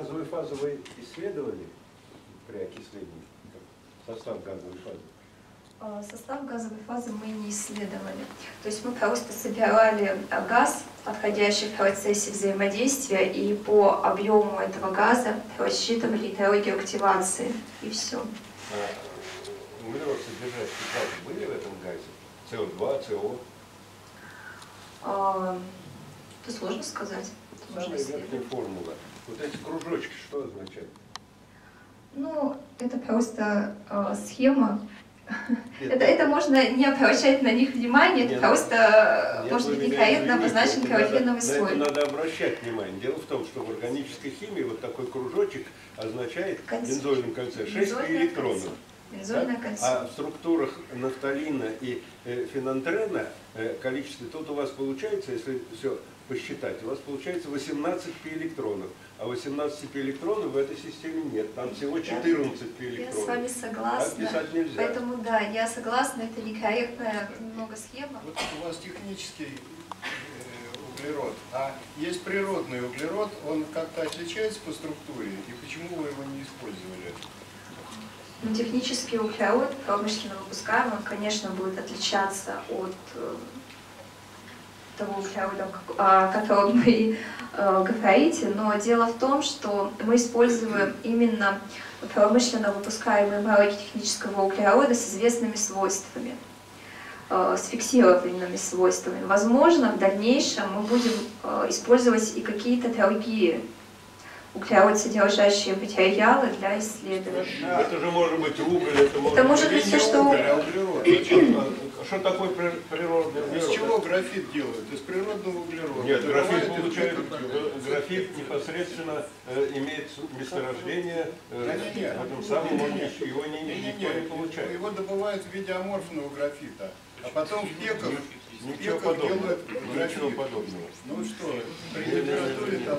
газовую фазу вы исследовали при окислении? Состав газовой фазы? Э, Состав газовой фазы мы не исследовали. То есть мы просто собирали э, газ, подходящий в процессе взаимодействия, и по объему этого газа рассчитывали теорию активации. И все. А углерод содержащие газы были в этом газе? СО2, СО? А, Это сложно сказать. Самая верхняя формула. Вот эти кружочки что означают? Ну, это просто э, схема. Нет, Это, это можно не обращать на них внимания, это просто Нет, может быть некорректно обозначен каротиновый На это слой. надо обращать внимание. Дело в том, что в органической химии вот такой кружочек означает в бензольном кольце 6 Бензольное электронов. кольцо. Бензольное Так? кольцо. А в структурах нафталина и э, фенантрена э, количество, тут у вас получается, если все посчитать, у вас получается 18 пи-электронов. А 18 пи-электронов в этой системе нет. Там всего 14 Я пи-электронов. с вами согласна. писать нельзя. Поэтому да, я согласна, это некорректная немного схема. Вот у вас технический э, углерод, а есть природный углерод, он как-то отличается по структуре, и почему вы его не? Ну, технический углерод, промышленно выпускаемый, он, конечно, будет отличаться от э, того углерода, о котором вы э, говорите, но дело в том, что мы используем именно промышленно выпускаемые мороки технического углерода с известными свойствами, э, с фиксированными свойствами. Возможно, в дальнейшем мы будем использовать и какие-то другие углерод содержащие материалы для исследований. Это же может быть уголь, это может Это может быть... быть все что уголь, а угодно. углерод. А Что такое при- природный Из углерод? чего графит делают? Из природного углерода. Нет, графит из получает, графит непосредственно э, имеет месторождение, э, Не-не-не. в этом самом он ничего- его не, Не-не-не, никто не получает. Его добывают в виде аморфного графита, а потом в пеках, в Ничего подобного. делают Ничего подобного. Ну что, при температуре там...